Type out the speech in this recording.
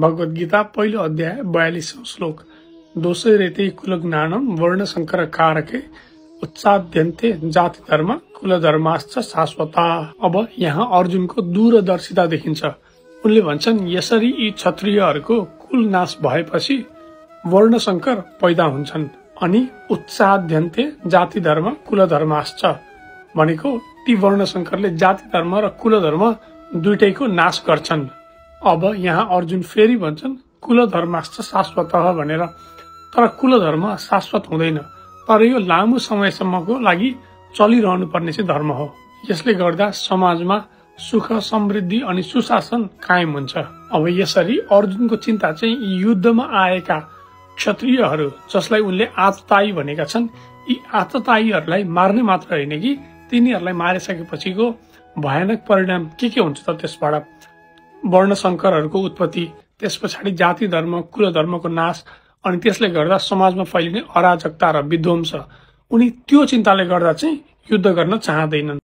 भगवत गीता पहिलो अध्याय बयालिसौँ श्लोक। दोषै रेते कुलज्ञानम वर्ण शङ्कर कारके जाति धर्म कुल धर्माश्च शाश्वता। अब यहाँ अर्जुनको दूरदर्शिता देखिन्छ। उनले भन्छन् यसरी यी क्षत्रियहरूको कुल नाश भएपछि वर्ण शङ्कर पैदा हुन्छन् अनि उच्चाद्यन्ते जाति धर्म कुल धर्माश्च भनेको ती वर्ण शङ्करले जाति धर्म र कुल धर्म दुइटैको नाश गर्छन्। अब यहाँ अर्जुन फेरि भन्छन् कुल धर्माश्च शाश्वत भनेर। तर कुल धर्म शाश्वत हुँदैन तर यो लामो समयसम्मको लागि चलिरहनु पर्ने चाहिँ धर्म हो। यसले गर्दा समाजमा सुख समृद्धि अनि सुशासन कायम हुन्छ। अब यसरी अर्जुनको चिन्ता चाहिँ युद्धमा आएका क्षत्रियहरू जसलाई उनले आतताई भनेका छन् यी आतताईहरूलाई मार्ने मात्र होइन कि तिनीहरूलाई मारिसकेपछिको भयानक परिणाम के के हुन्छ त त्यसबाट। वर्ण शङ्करहरूको उत्पत्ति। त्यस पछाडि जाति धर्म कुल धर्मको नाश अनि त्यसले गर्दा समाजमा फैलिने अराजकता र विध्वंस। उनी त्यो चिन्ताले गर्दा चाहिँ युद्ध गर्न चाहँदैनन्।